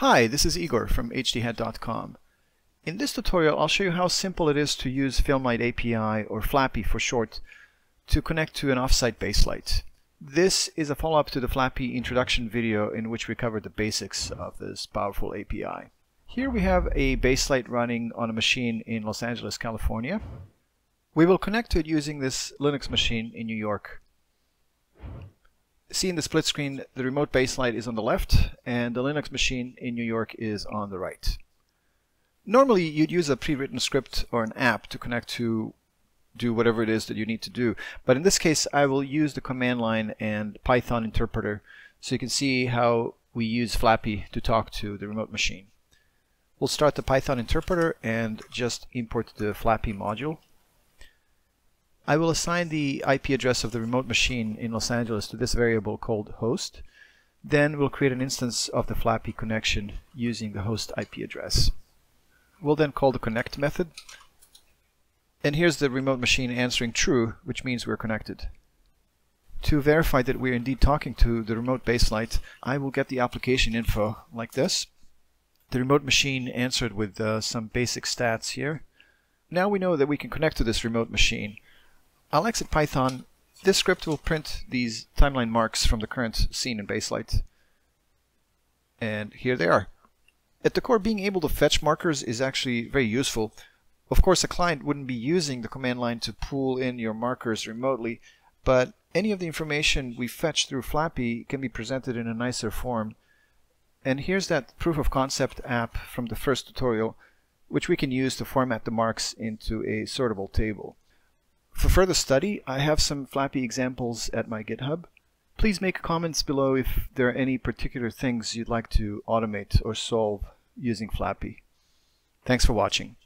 Hi, this is Igor from hdhead.com. In this tutorial, I'll show you how simple it is to use Filmlight API, or FLAPI for short, to connect to an offsite baselight. This is a follow-up to the FLAPI introduction video in which we covered the basics of this powerful API. Here we have a baselight running on a machine in Los Angeles, California. We will connect to it using this Linux machine in New York. See in the split screen, the remote baselight is on the left and the Linux machine in New York is on the right. Normally you'd use a pre-written script or an app to connect to do whatever it is that you need to do. But in this case, I will use the command line and Python interpreter so you can see how we use FLAPI to talk to the remote machine. We'll start the Python interpreter and just import the FLAPI module. I will assign the IP address of the remote machine in Los Angeles to this variable called host. Then we'll create an instance of the FLAPI connection using the host IP address. We'll then call the connect method. And here's the remote machine answering true, which means we're connected. To verify that we're indeed talking to the remote baselight, I will get the application info like this. The remote machine answered with uh, some basic stats here. Now we know that we can connect to this remote machine. I'll exit Python. This script will print these timeline marks from the current scene in Baselight. And here they are. At the core, being able to fetch markers is actually very useful. Of course, a client wouldn't be using the command line to pull in your markers remotely, but any of the information we fetch through FLAPI can be presented in a nicer form. And here's that proof of concept app from the first tutorial, which we can use to format the marks into a sortable table. For further study, I have some FLAPI examples at my GitHub. Please make comments below if there are any particular things you'd like to automate or solve using FLAPI. Thanks for watching.